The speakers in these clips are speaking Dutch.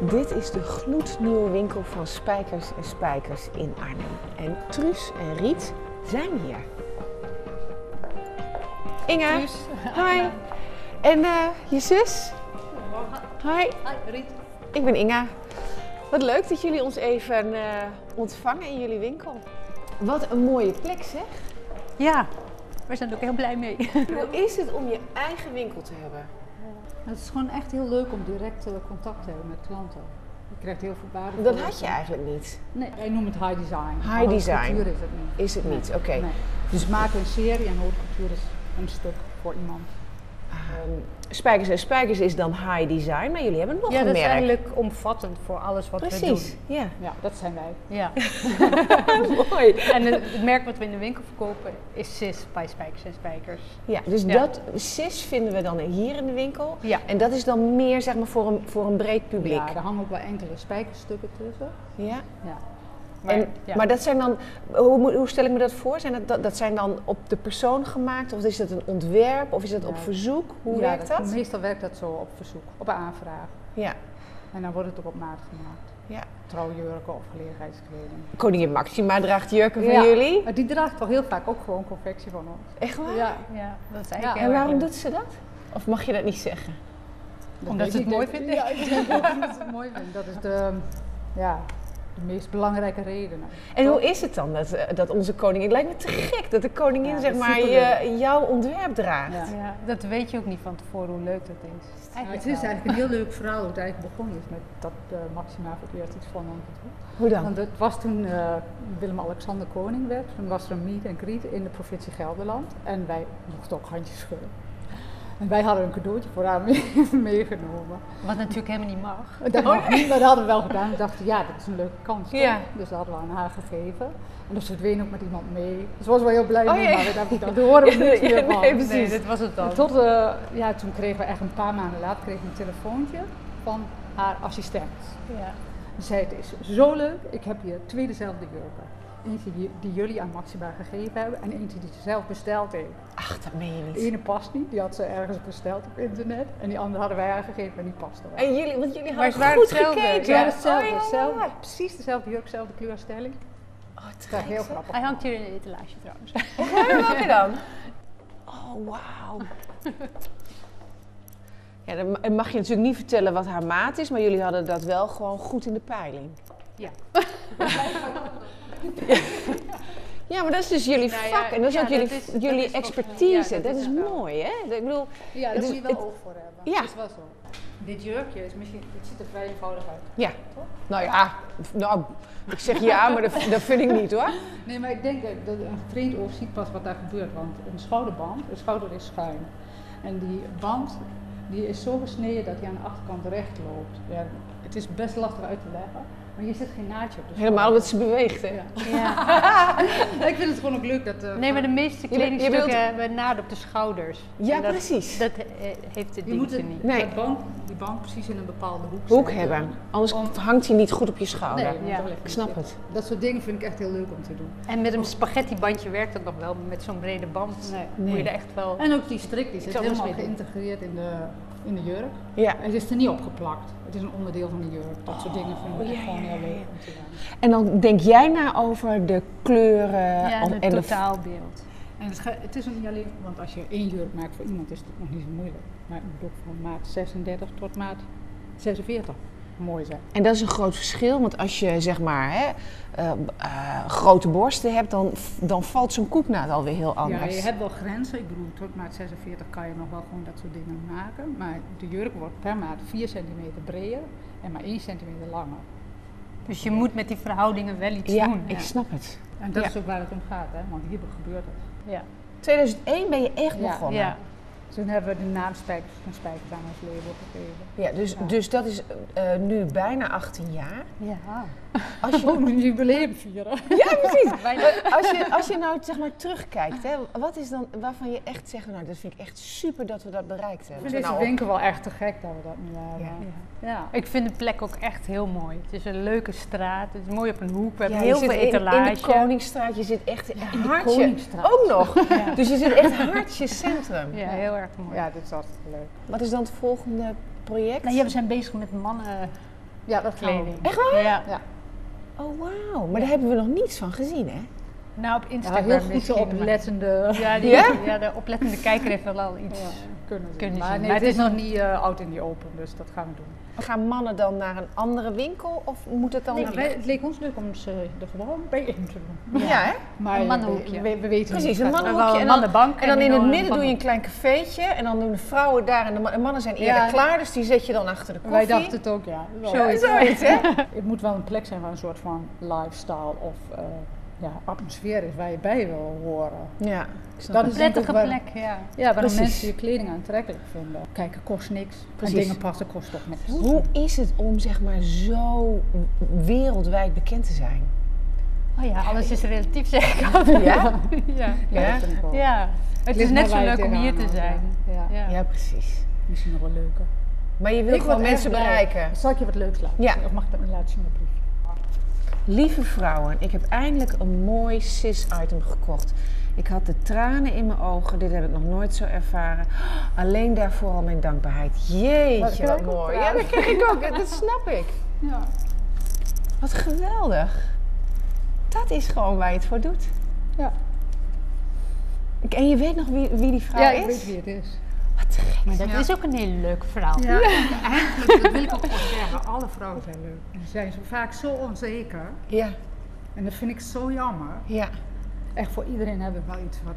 Dit is de gloednieuwe winkel van Spijkers en Spijkers in Arnhem. En Truus en Riet zijn hier. Inge, Truus. hi. En eh, je zus? Hi, Hi, Riet. ik ben Inga. Wat leuk dat jullie ons even eh, ontvangen in jullie winkel. Wat een mooie plek zeg. Ja, we zijn er ook heel blij mee. Hoe is het om je eigen winkel te hebben? Het is gewoon echt heel leuk om direct eh, contact te hebben met klanten. Je krijgt heel veel waarde. Dat had je eigenlijk niet. Nee, wij noemen het high design. High design. couture is het niet. Is het niet? Oké. Nee. Dus maken een serie en couture is een stuk voor iemand. Ehm, spijkers en Spijkers is dan high design, maar jullie hebben nog Ja, een dat is eigenlijk omvattend voor alles wat we Precies, ja. doen. Ja, dat zijn wij. Ja. Mooi. En het, het merk wat we in de winkel verkopen is SIS bij Spijkers en Spijkers. Ja, dus Ja. dat CIS vinden we dan hier in de winkel. Ja. En dat is dan meer zeg maar voor een, voor een breed publiek. Ja, er hangen ook wel enkele spijkerstukken tussen. Ja. Ja. Maar, en, ja. maar dat zijn dan, hoe, moet- hoe stel ik me dat voor? Zijn dat, dat, dat zijn dan op de persoon gemaakt? Of is dat een ontwerp? Of is dat Ja. op verzoek? Hoe Ja, werkt dat? Meestal werkt dat zo op verzoek, op aanvraag. Ja. En dan wordt het ook op maat gemaakt. ja. Trouwjurken of gelegenheidskleding. Koningin Maxima draagt jurken van Ja. jullie. Maar die draagt wel heel vaak ook gewoon confectie van ons. Echt waar? Ja, ja, dat is Ja, En waarom erg doet ze dat? Of mag je dat niet zeggen? Dat Omdat ze het mooi vinden? Ja, ik denk ook dat ze het mooi vinden. Dat is de, ja, de meest belangrijke reden. En hoe is het dan dat, eh, dat onze koningin... Het lijkt me te gek dat de koningin Ja, zeg maar je, jouw ontwerp draagt. Ja. Ja, dat weet je ook niet van tevoren hoe leuk dat is. Ja, het is eigenlijk een heel leuk verhaal hoe het eigenlijk begonnen is met dat uh, Maxima voor het eerst iets van ons doet. Hoe dan? Want het was toen uh, Willem-Alexander koning werd, toen was er een meet en greet in de provincie Gelderland en wij mochten ook handjes schudden. En wij hadden een cadeautje voor haar mee- meegenomen. Wat natuurlijk helemaal niet mag. Dat mag niet, maar dat hadden we wel gedaan. We dachten, ja, dat is een leuke kans. Ja. Dus dat hadden we aan haar gegeven. En dus verdween ook met iemand mee. Dus was wel heel blij Oh, mee, maar we dachten, dat horen we niet meer van. nee, precies. Nee, dit was het dan. En Tot, eh, ja, toen kregen we echt een paar maanden later kregen we een telefoontje van haar assistent. Ja. Ze zei, het is zo leuk, ik heb hier twee dezelfde jurken. Eentje die, die jullie aan Maxima gegeven hebben en eentje die ze zelf besteld heeft. Ach, dat meen je De ene past niet, die had ze ergens besteld op internet. En die andere hadden wij haar gegeven en die paste wel. En jullie, want jullie Maar hadden ze waren goed hetzelfde. gekeken. Ja, hetzelfde, Oh, ja, hetzelfde. ja. Precies dezelfde jurk, dezelfde kleurstelling. Oh, Dat is heel grappig. Hij hangt hier in de etalage trouwens. Ja, welke dan? Oh, wauw. Ja, dan mag je natuurlijk niet vertellen wat haar maat is, maar jullie hadden dat wel gewoon goed in de peiling. Ja. Ja, maar dat is dus jullie Nou ja, vak en dat is ja, ook jullie, dat jullie is expertise. ja, dat, dat is mooi, hè? Ik bedoel, Ja, daar moet je wel het- oog voor hebben. Ja. Dat is wel zo. Dit jurkje is misschien, het ziet er vrij eenvoudig uit. ja. Nou ja, nou, ik zeg ja, maar dat, dat vind ik niet hoor. Nee, maar ik denk dat dat een getraind oog ziet pas wat daar gebeurt. Want een schouderband, een schouder is schuin. En die band die is zo gesneden dat hij aan de achterkant recht loopt. Ja, het is best lastig uit te leggen, maar je zit geen naadje op de Helemaal omdat ze beweegt, hè? Ja. Ja. ik vind het gewoon ook leuk dat... eh, Nee, maar de meeste kledingstukken wilt- hebben naad op de schouders. Ja, En dat, precies. Dat eh, heeft moet het, niet. Nee. dat band, die band precies in een bepaalde hoek, Hoek hebben, anders Om- hangt hij niet goed op je schouder. Nee, Ja. Ik snap niet. het. Dat soort dingen vind ik echt heel leuk om te doen. En met een spaghettibandje werkt dat nog wel, maar met zo'n brede band Nee. moet je er echt wel... En ook die strik die zit het helemaal geïntegreerd in de, in de jurk. Ja. Het is er niet opgeplakt. Het is een onderdeel van de jurk. Dat soort dingen vind ik Oh, ja, ja, om te. En dan denk jij na over de kleuren ja, het en de totaalbeeld. En het, ga- het is niet alleen, want als je één jurk maakt voor iemand is het nog niet zo moeilijk. Maar het moet ook van maat 36 tot maat 46 mooi zijn. En dat is een groot verschil, want als je zeg maar hè, eh, eh, grote borsten hebt, dan, dan valt zo'n koeknaad alweer heel anders. Ja, je hebt wel grenzen. Ik bedoel, tot maat 46 kan je nog wel gewoon dat soort dingen maken. Maar de jurk wordt per maat 4 centimeter breder en maar 1 centimeter langer. Dus je moet met die verhoudingen wel iets Ja, doen. ik snap het. En dat Ja. is ook waar het om gaat, hè? want hier gebeurt het. Ja. 2001 ben je echt Ja, begonnen. ja. Toen hebben we de naam Spijkers van Spijkers aan ons label gegeven. Ja, dus, Ja. dus dat is eh, nu bijna 18 jaar. Ja. Als je, een jubileum vieren. ja, precies. Eh, Als je, als je nou zeg maar terugkijkt, hè, wat is dan waarvan je echt zegt, nou dat vind ik echt super dat we dat bereikt Ik hebben. vind Nou, deze winkel wel echt te gek dat we dat nu hebben. Ja. Ja. Ik vind de plek ook echt heel mooi. Het is een leuke straat, het is mooi op een hoek, we hebben Ja, heel veel in- etalage. In de Koningsstraat, je zit echt in de hartje. Koningsstraat. Ook nog. Ja. Dus je zit echt hartje centrum. Ja, heel erg mooi. Ja, dit is hartstikke leuk. Wat is dan het volgende project? Nou ja, we zijn bezig met mannen Ja, dat kleding. Echt waar? Ja. Ja. Oh, wauw. Maar daar hebben we nog niets van gezien, hè? Nou, op Ja, Instagram heel goed misschien, maar- oplettende Ja, die, Ja? ja? de oplettende kijker heeft wel al iets. ja, kunnen zien. Kunnen maar zien. nee, Maar het is nog niet eh out in the open, dus dat gaan we doen. Gaan mannen dan naar een andere winkel of moet het dan... Nee, wij- het leek ons leuk om ze er gewoon bij in te doen. Ja, hè? Maar Een mannenhoekje. We, we weten Precies, een mannenhoekje. En een dan, mannenbank en dan en in het midden doe je een klein cafeetje en dan doen de vrouwen daar en de, ma- de mannen zijn eerder Ja. klaar, dus die zet je dan achter de koffie. Wij dachten het ook, ja. Zoiets, hè? Het moet wel een plek zijn waar een soort van lifestyle of eh, ja, atmosfeer is waar je bij wil horen. Ja, Dat is Prettige ik waar- plek, ja. Ja, waarom Precies. mensen je kleding aantrekkelijk vinden. Kijken kost niks. Precies. En dingen passen kost toch niks. Hoe is het om zeg maar zo wereldwijd bekend te zijn? Oh ja, alles is relatief, zeg ik altijd. Ja? ja. Ja? Ja, het is net zo waar leuk om hier te zijn. Ja. Ja. Ja. Ja, precies. Misschien nog wel leuker. Maar je wil Ik gewoon mensen bereiken. Zal ik je wat leuks laten Ja. zien? Of mag ik dat niet laten zien op briefje? Lieve vrouwen, ik heb eindelijk een mooi cis-item gekocht. Ik had de tranen in mijn ogen, dit heb ik nog nooit zo ervaren. Alleen daarvoor al mijn dankbaarheid. Jeetje, wat mooi. Ja, dat krijg ik ook, dat snap ik. Ja. Wat geweldig. Dat is gewoon waar je het voor doet. Ja, Ik- En je weet nog wie, wie die vrouw ja is? ik weet wie het is. Maar dat Ja. is ook een hele leuke verhaal. Ja, eigenlijk, dat wil ik ook zeggen. Alle vrouwen zijn leuk. Die zijn zo vaak zo onzeker. Ja, En dat vind ik zo jammer. ja. Echt voor iedereen hebben we wel iets wat,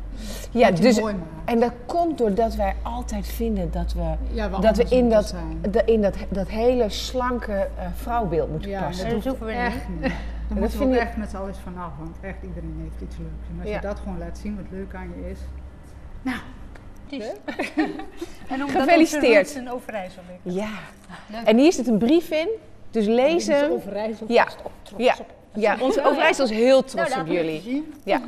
Ja, wat dus, mooi maakt. en dat komt doordat wij altijd vinden dat we, Ja, dat we in, dat, de- in dat, dat hele slanke eh, vrouwbeeld moeten Ja, passen. dat dat hoeven we echt niet. Daar dat moeten we vind ook ik- echt met z'n allen eens vanaf, want echt iedereen heeft iets leuks. En als Ja. je dat gewoon laat zien wat leuk aan je is. Nou, Dus. en omdat Gefeliciteerd. onze roots in Overijssel liggen. Ja. Leuk. En hier zit een brief in, dus lees die is hem. Overijssel Ja. trots Ja, op. ja onze Overijssel is heel trots Nou, op jullie. Ja.